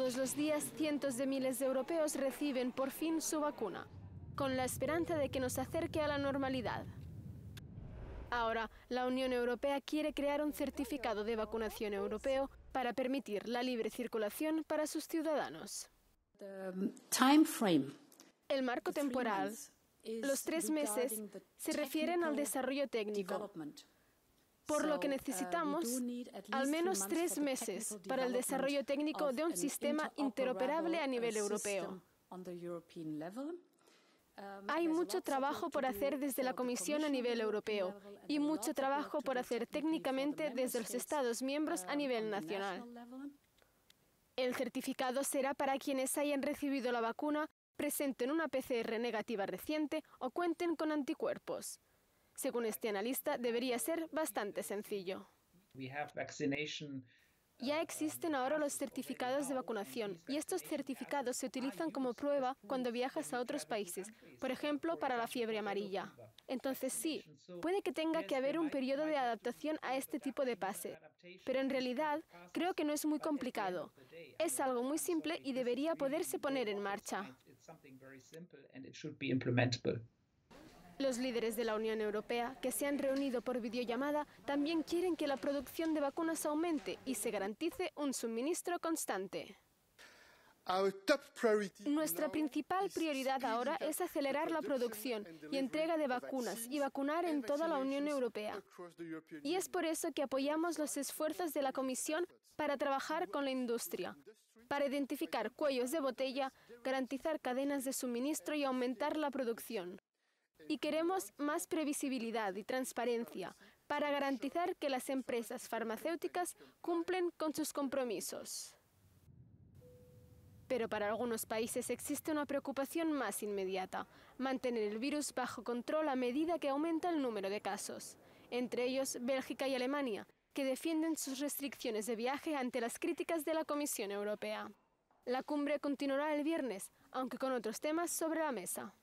Todos los días cientos de miles de europeos reciben por fin su vacuna, con la esperanza de que nos acerque a la normalidad. Ahora, la Unión Europea quiere crear un certificado de vacunación europeo para permitir la libre circulación para sus ciudadanos. El marco temporal, los tres meses, se refieren al desarrollo técnico, por lo que necesitamos al menos tres meses para el desarrollo técnico de un sistema interoperable a nivel europeo. Hay mucho trabajo por hacer desde la Comisión a nivel europeo y mucho trabajo por hacer técnicamente desde los Estados miembros a nivel nacional. El certificado será para quienes hayan recibido la vacuna, presenten una PCR negativa reciente o cuenten con anticuerpos. Según este analista, debería ser bastante sencillo. Ya existen ahora los certificados de vacunación y estos certificados se utilizan como prueba cuando viajas a otros países, por ejemplo, para la fiebre amarilla. Entonces sí, puede que tenga que haber un periodo de adaptación a este tipo de pase, pero en realidad creo que no es muy complicado. Es algo muy simple y debería poderse poner en marcha. Los líderes de la Unión Europea, que se han reunido por videollamada, también quieren que la producción de vacunas aumente y se garantice un suministro constante. Nuestra principal prioridad ahora es acelerar la producción y entrega de vacunas y vacunar en toda la Unión Europea. Y es por eso que apoyamos los esfuerzos de la Comisión para trabajar con la industria, para identificar cuellos de botella, garantizar cadenas de suministro y aumentar la producción. Y queremos más previsibilidad y transparencia para garantizar que las empresas farmacéuticas cumplen con sus compromisos. Pero para algunos países existe una preocupación más inmediata, mantener el virus bajo control a medida que aumenta el número de casos, entre ellos Bélgica y Alemania, que defienden sus restricciones de viaje ante las críticas de la Comisión Europea. La cumbre continuará el viernes, aunque con otros temas sobre la mesa.